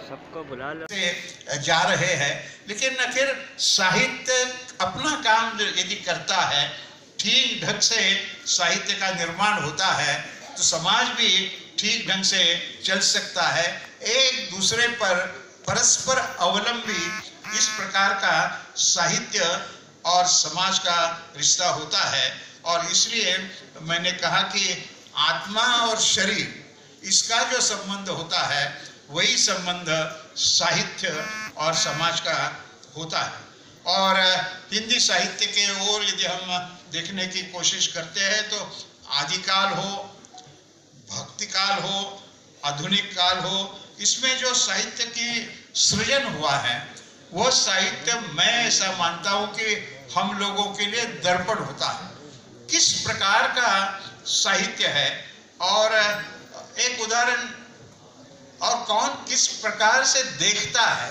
सबको बुला लो। जा रहे हैं, लेकिन फिर साहित्य अपना काम यदि करता है, ठीक ढंग से साहित्य का निर्माण होता है तो समाज भी ठीक ढंग से चल सकता है। एक दूसरे पर परस्पर अवलंबी इस प्रकार का साहित्य और समाज का रिश्ता होता है। और इसलिए मैंने कहा कि आत्मा और शरीर, इसका जो संबंध होता है वही संबंध साहित्य और समाज का होता है। और हिंदी साहित्य के ओर यदि हम देखने की कोशिश करते हैं तो आदिकाल हो भक्ति काल हो, आधुनिक काल हो, इसमें जो साहित्य की सृजन हुआ है, वो साहित्य मैं ऐसा मानता हूँ कि हम लोगों के लिए दर्पण होता है। किस प्रकार का साहित्य है? और एक उदाहरण और कौन किस प्रकार से देखता है